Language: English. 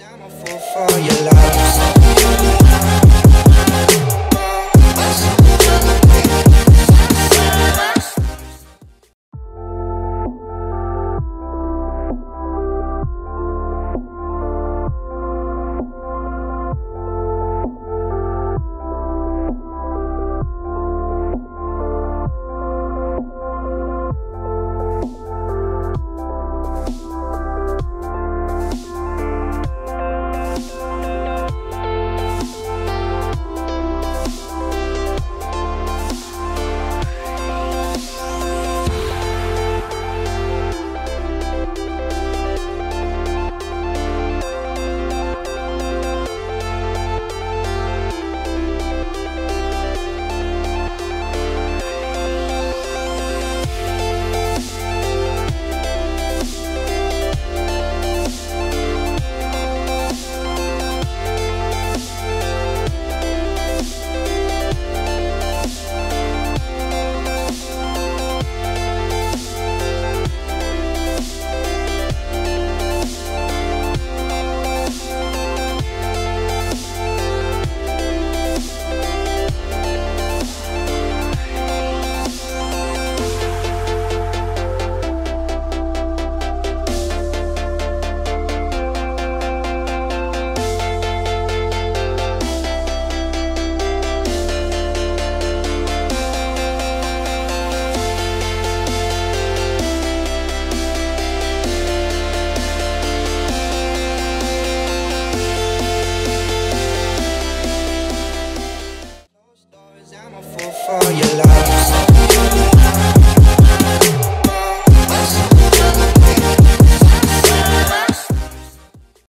I'm a fool for your love. for your love.